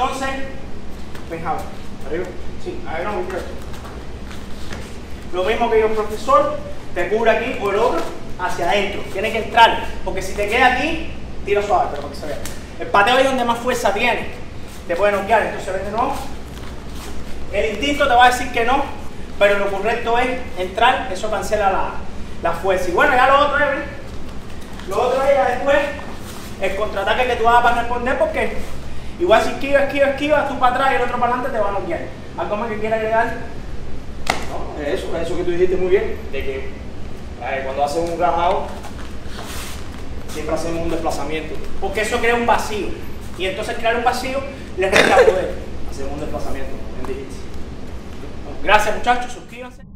Entonces, fijaos, arriba, sí, ahí no, Lo mismo que yo, profesor, te cubre aquí o el otro hacia adentro. Tiene que entrar, porque si te queda aquí, tiro suave, pero para que se vea. El pateo es donde más fuerza tiene. Te puede noquear, entonces ves de nuevo. El instinto te va a decir que no, pero lo correcto es entrar, eso cancela la, la fuerza. Y bueno, ya lo otro es, lo otro es ya después el contraataque que tú vas a responder porque igual si esquiva, esquiva, esquiva, tú para atrás y el otro para adelante te va a noquear. ¿Algo más que quiera agregar? No, eso, eso que tú dijiste muy bien, de que eh, cuando hacemos un rajado siempre hacemos un desplazamiento. Porque eso crea un vacío. Y entonces crear un vacío le resta poder. Hacemos un desplazamiento en Gracias muchachos, suscríbanse.